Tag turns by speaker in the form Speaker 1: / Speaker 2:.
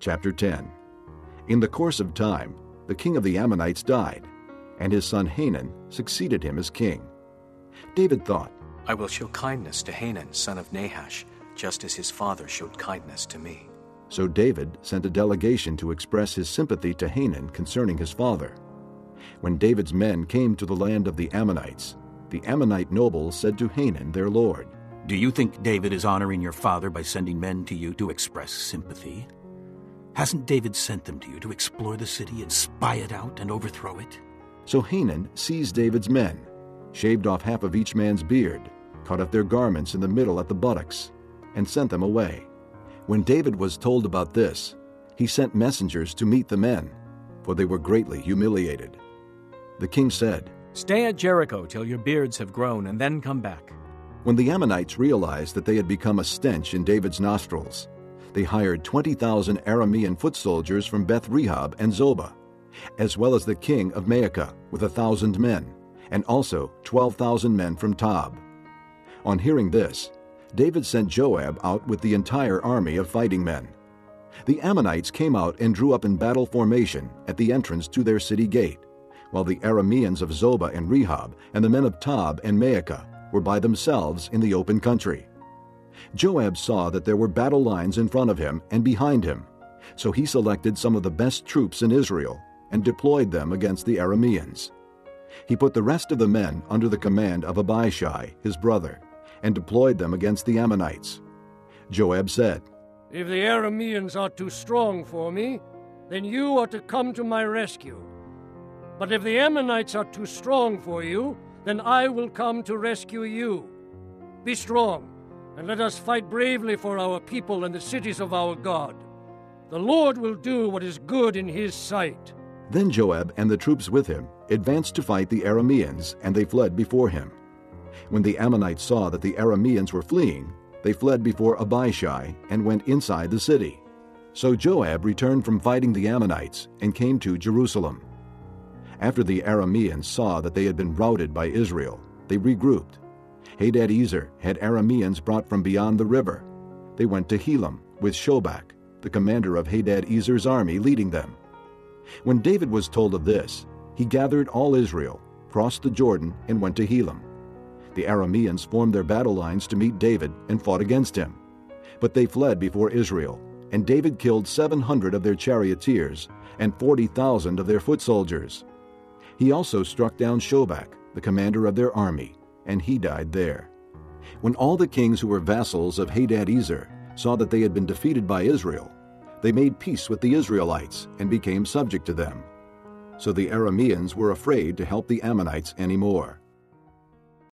Speaker 1: Chapter 10 In the course of time, the king of the Ammonites died, and his son Hanan succeeded him as king. David thought,
Speaker 2: I will show kindness to Hanan, son of Nahash, just as his father showed kindness to me.
Speaker 1: So David sent a delegation to express his sympathy to Hanan concerning his father. When David's men came to the land of the Ammonites, the Ammonite nobles said to Hanan their lord,
Speaker 3: Do you think David is honoring your father by sending men to you to express sympathy? Hasn't David sent them to you to explore the city and spy it out and overthrow it?
Speaker 1: So Hanan seized David's men, shaved off half of each man's beard, cut off their garments in the middle at the buttocks, and sent them away. When David was told about this, he sent messengers to meet the men, for they were greatly humiliated. The king said,
Speaker 4: Stay at Jericho till your beards have grown, and then come back.
Speaker 1: When the Ammonites realized that they had become a stench in David's nostrils, they hired 20,000 Aramean foot soldiers from Beth Rehob and Zobah, as well as the king of Maacah with a thousand men, and also 12,000 men from Tob. On hearing this, David sent Joab out with the entire army of fighting men. The Ammonites came out and drew up in battle formation at the entrance to their city gate, while the Arameans of Zobah and Rehob and the men of Tob and Maacah were by themselves in the open country. Joab saw that there were battle lines in front of him and behind him, so he selected some of the best troops in Israel and deployed them against the Arameans. He put the rest of the men under the command of Abishai, his brother, and deployed them against the Ammonites. Joab said,
Speaker 5: If the Arameans are too strong for me, then you are to come to my rescue. But if the Ammonites are too strong for you, then I will come to rescue you. Be strong, and let us fight bravely for our people and the cities of our God. The Lord will do what is good in his sight.
Speaker 1: Then Joab and the troops with him advanced to fight the Arameans, and they fled before him. When the Ammonites saw that the Arameans were fleeing, they fled before Abishai and went inside the city. So Joab returned from fighting the Ammonites and came to Jerusalem. After the Arameans saw that they had been routed by Israel, they regrouped. Hadadezer had Arameans brought from beyond the river. They went to Helam with Shobach, the commander of Hadadezer's army, leading them. When David was told of this, he gathered all Israel, crossed the Jordan, and went to Helam. The Arameans formed their battle lines to meet David and fought against him. But they fled before Israel, and David killed 700 of their charioteers and 40,000 of their foot soldiers. He also struck down Shobach, the commander of their army, and he died there. When all the kings who were vassals of Hadadezer saw that they had been defeated by Israel, they made peace with the Israelites and became subject to them. So the Arameans were afraid to help the Ammonites any more.